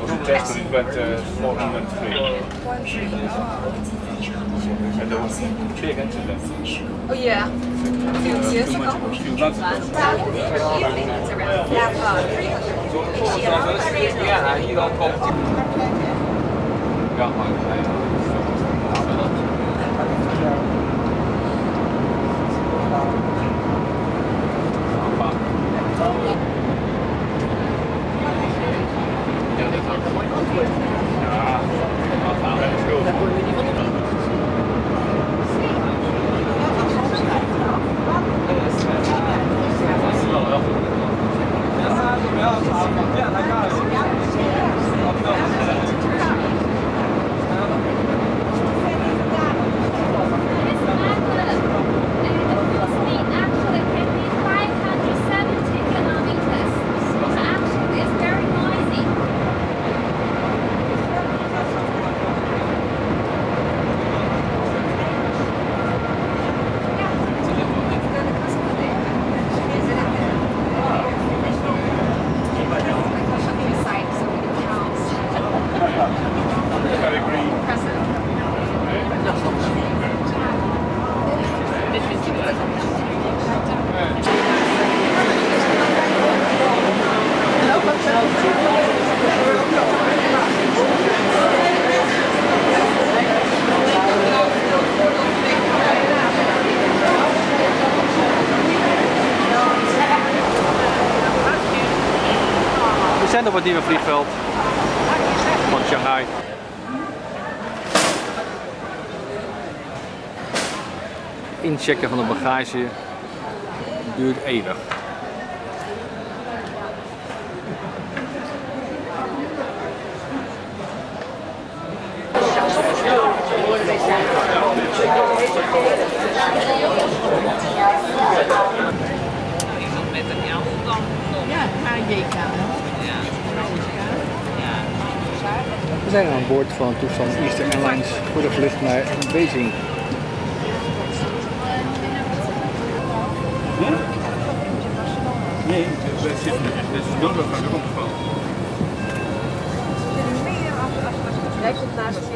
was een test and it went uh, 403. And there was a big incident. Oh yeah. A few years ago. A few months ago. Usually it's around 300. Ja, We zijn op het nieuwe vliegveld van Shanghai. Inchecken van de bagage duurt eeuwig. Ja, HJK. Ja. We zijn aan boord van toestel Eastern Airlines voor de vlucht naar Beijing. Nee, dat is dit is donker van de rondval. Jij komt naast.